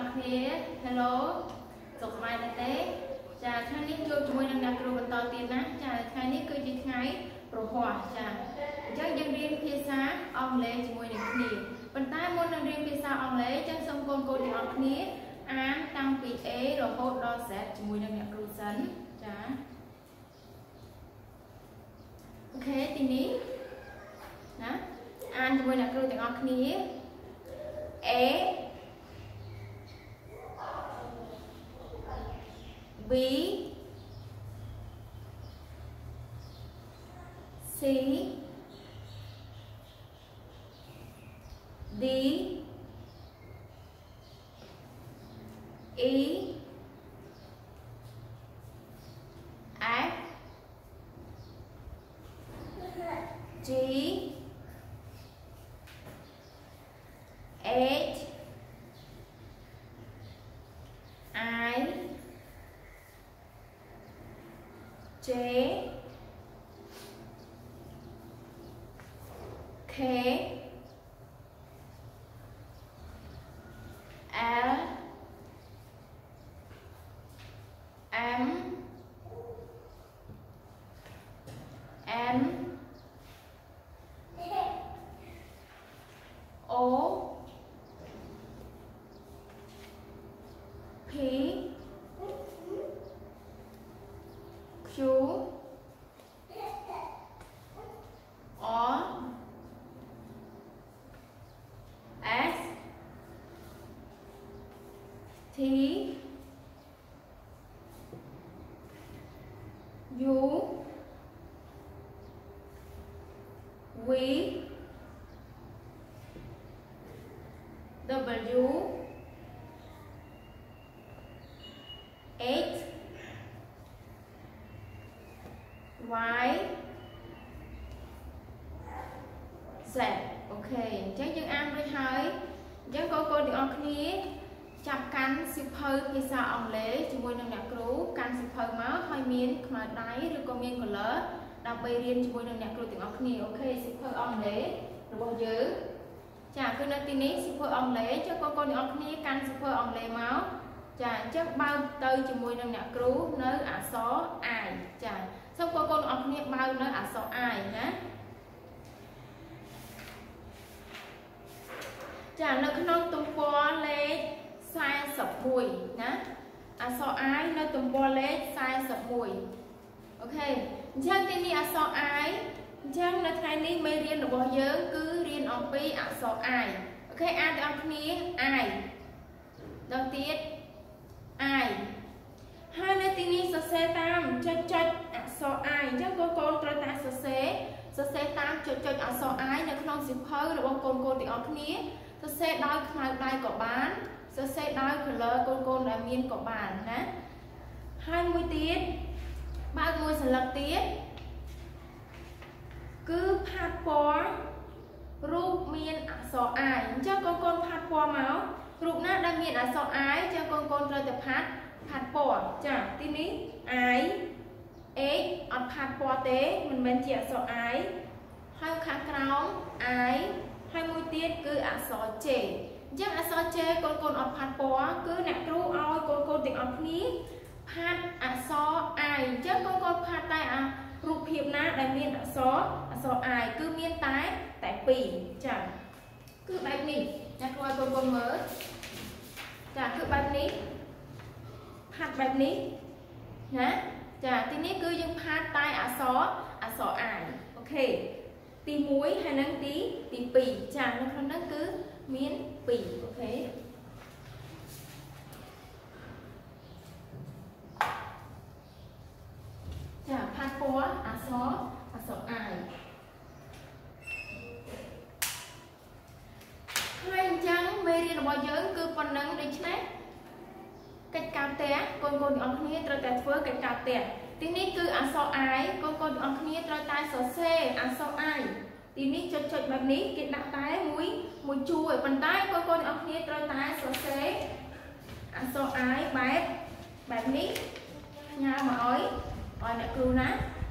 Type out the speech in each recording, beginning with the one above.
អស់គ្នា Hello សុខសប្បាយដែរទេ ចាថ្ងៃនេះជួបជាមួយនឹងអ្នកគ្រូបន្តទៀតណាចាថ្ងៃនេះគឺជាថ្ងៃប្រហ័សចាអញ្ចឹងយើងរៀនភាសាអង់គ្លេសជាមួយនឹងគ្នាប៉ុន្តែមុននឹងរៀនភាសាអង់គ្លេសចឹងសូមកូនកូនទាំងអស់គ្នាអានតាំងពី A រហូតដល់ Z ជាមួយនឹងអ្នកគ្រូសិនចាអូខេទីនេះណាអានជាមួយអ្នកគ្រូទាំងអស់គ្នា A B C D E F G chế khế T U V W X Y Z អូខេអញ្ចឹងយើងអានរួចហើយអញ្ចឹងកូនកូនទាំងអស់គ្នា ចាប់កាន់សិភៅភាសាអង់គ្លេសជាមួយនឹងអ្នកគ្រូកាន់សិភៅមកហើយមានខ្មៅដៃឬក៏មាន color ដើម្បីរៀនជាមួយនឹងអ្នកគ្រូទាំងអស់គ្នាអូខេសិភៅអង់គ្លេសរបស់យើងចាគឺនៅទីនេះសិភៅអង់គ្លេសចុះកូនកូនទាំងអស់គ្នាកាន់សិភៅអង់គ្លេសមកចាអញ្ចឹងបើកទៅជាមួយនឹងអ្នកគ្រូនៅអក្សរ I ចាសូមកូនកូនទាំងអស់គ្នាបើកនៅអក្សរ I ណាចានៅក្នុងទំព័រលេខ 41ណាអក្សរ I នៅទំព័រលេខ41អូខេអញ្ចឹងទីនេះអក្សរ I អញ្ចឹងនៅថ្ងៃនេះមេរៀនរបស់យើងគឺរៀនអំពីអក្សរ I អូខេអានទាំងអស់គ្នា I ដល់ទៀត I ហើយនៅទីនេះសរសេរតាមចុចចុចអក្សរ I អញ្ចឹងកូនកូនត្រូវតែសរសេរសរសេរតាមចុចចុចអក្សរ I នៅក្នុងសៀវភៅរបស់កូនកូនទាំងអស់គ្នាសរសេរដោយខ្មៅដៃក៏បាន សរសេរដោយ color កូនកូនដែលមានក៏បានណាហើយមួយទៀតបើកមួយសន្លឹកទៀតគឺផាត់ពណ៌រូបមានអក្សរ I អញ្ចឹងកូនកូនផាត់ពណ៌មករូបណាដែលមានអក្សរ I អញ្ចឹងកូនកូនត្រូវតែផាត់ផាត់ពណ៌ចាទីនេះ I H អត់ផាត់ពណ៌ទេមិនមែនជាអក្សរ I ហើយខាងក្រោម I ហើយមួយទៀតគឺអក្សរ J អញ្ចឹងអក្សរ J កូនកូនអត់ផាត់ពណ៌គឺអ្នកគ្រូឲ្យកូនកូនទាំងអស់គ្នាផាត់អក្សរ I អញ្ចឹងកូនកូនផាត់តែអារូបភាពណាដែលមានអក្សរអក្សរ I គឺមានតែតែ2ចាគឺបែបនេះអ្នកគ្រូឲ្យកូនកូនមើលចាគឺបែបនេះផាត់បែបនេះណាចាទីនេះគឺយើងផាត់តែអក្សរអក្សរ I អូខេទី1ហើយនឹងទីទី2ចានៅក្នុងនោះគឺ មាន2អូខេចាផាត់ពណ៌អក្សរអក្សរ I ហើយអញ្ចឹងមេរៀនរបស់យើងគឺប៉ុណ្ណឹងដូច្នេះកិច្ចការផ្ទះកូនកូនទាំងអស់គ្នាត្រូវតែធ្វើកិច្ចការផ្ទះទីនេះគឺអក្សរ I កូនកូនទាំងអស់គ្នាត្រូវតែសរសេរអក្សរ I ទីនេះចុចចុចបែបនេះគេដាក់តែមួយមួយជួរប៉ុន្តែកូនកូនទាំងអស់គ្នាត្រូវតែសរសេរអក្សរ I បែបបែបនេះញ៉ាំមកឲ្យឲ្យអ្នកគ្រូណា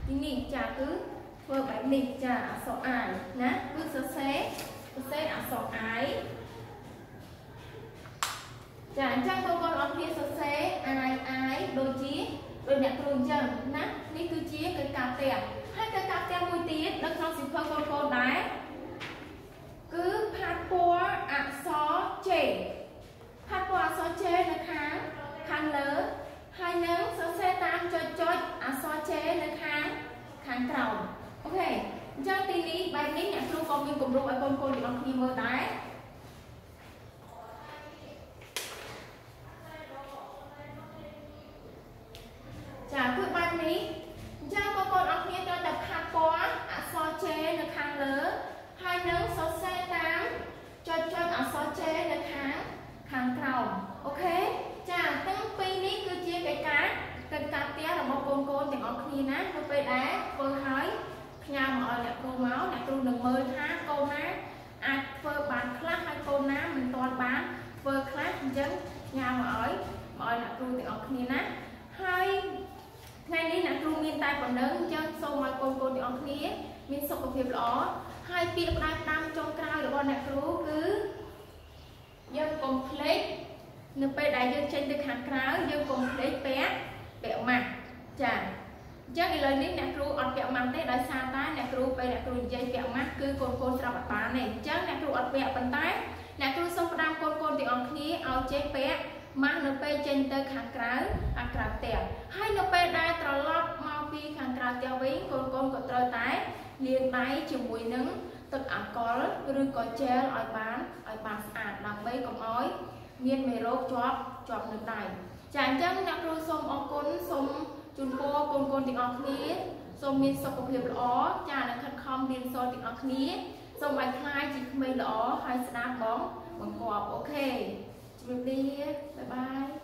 ទីនេះចាគឺធ្វើបែបនេះចាអក្សរ I ណាគឺសរសេរសរសេរអក្សរ I ចចាអញ្ចឹងបងប្អូនអរគ្នាសរសេរអាយអាយដូចជា ដូចអ្នកគ្រូអញ្ចឹងណានេះគឺជាកិច្ចការផ្ទះហើយកិច្ចការផ្ទះមួយទៀតនៅក្នុងសិភៅបងប្អូនដែរគឺផាត់ពណ៌អក្សរ J ផាត់ពណ៌អក្សរ J នៅខាងខាងលើហើយនឹងសរសេរតាមចុចចុចអក្សរ J នៅខាងខាងក្រោមអូខេអញ្ចឹងទីនេះបែបនេះអ្នកគ្រូក៏មានគម្រោងឲ្យកូនកូនទាំងអស់គ្នាមើលដែរចាគឺបែបនេះអញ្ចឹងបងប្អូនអរគ្នាត្រូវតែផាត់ពណ៌អក្សរ J នៅខាងលើហើយនឹងសរសេរតាមចុចចុចអក្សរ J នៅខាងខាងក្រោមអូខេចាទាំងពីរនេះគឺជាកិច្ចការកិច្ចការផ្ទះរបស់កូនកូនទាំងអស់គ្នាណាទៅពេលដែលធ្វើហើយផ្ញើមកឲ្យអ្នកគ្រូមកអ្នកគ្រូនឹងមើលថាកូនណាអាចធ្វើបានខ្លះហើយកូនណាមិនទាន់បានធ្វើខ្លះអញ្ចឹងញ៉ាំមកឲ្យមកឲ្យអ្នកគ្រូទាំងអស់គ្នាណាហើយថ្ងៃនេះអ្នកគ្រូមានតែប៉ុណ្្នឹងអញ្ចឹងសូមឲ្យកូនកូនទាំងអស់គ្នាមានសុខភាពល្អហើយពាក្យផ្ដាច់តាមចុងក្រោយរបស់អ្នកគ្រូគឺយើងកុំភ្លេចនៅពេលដែលយើងចេញទៅខាងក្រៅយើងកុំភ្លេចពាក់ពាក់ម៉ាស់ចាអញ្ចឹងឥឡូវនេះអ្នកគ្រូអត់ពាក់ម៉ាស់ទេដោយសារតែអ្នកគ្រូពេលអ្នកគ្រូនិយាយពាក់ម៉ាស់គឺកូនកូនស្រាប់អត់បានទេអញ្ចឹងអ្នកគ្រូអត់ពាក់ប៉ុន្តែ អ្នកគ្រូសូមផ្ដាំកូនកូនទាំងអស់គ្នាឲ្យចេះពាក់ម៉ាស់នៅពេលចេញទៅខាងក្រៅខាងក្រៅផ្ទះហើយនៅពេលដែលត្រឡប់មកពីខាងក្រៅផ្ទះវិញកូនកូនក៏ត្រូវតែលាងដៃជាមួយនឹងទឹកអាល់កុលឬក៏ជែលឲ្យបានឲ្យបានស្អាតដើម្បីកុំឲ្យមានមេរោគជាប់ជាប់នៅដៃចាអញ្ចឹងអ្នកគ្រូសូមអរគុណសូមជូនពរកូនកូនទាំងអស់គ្នាសូមមានសុខភាពល្អចានិងខិតខំរៀនសូត្រទាំងអស់គ្នា សូមឲ្យខ្លាយជាក្មេងល្អហើយស្ដាប់បងបង្គាប់អូខេជម្រាបលាបាយបាយ